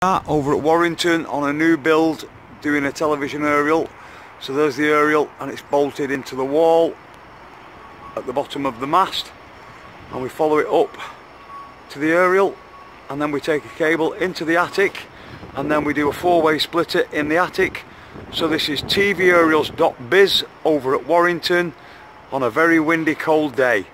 over at Warrington on a new build doing a television aerial. So there's the aerial and it's bolted into the wall at the bottom of the mast. And we follow it up to the aerial and then we take a cable into the attic and then we do a four-way splitter in the attic. So this is tvaerials.biz over at Warrington on a very windy cold day.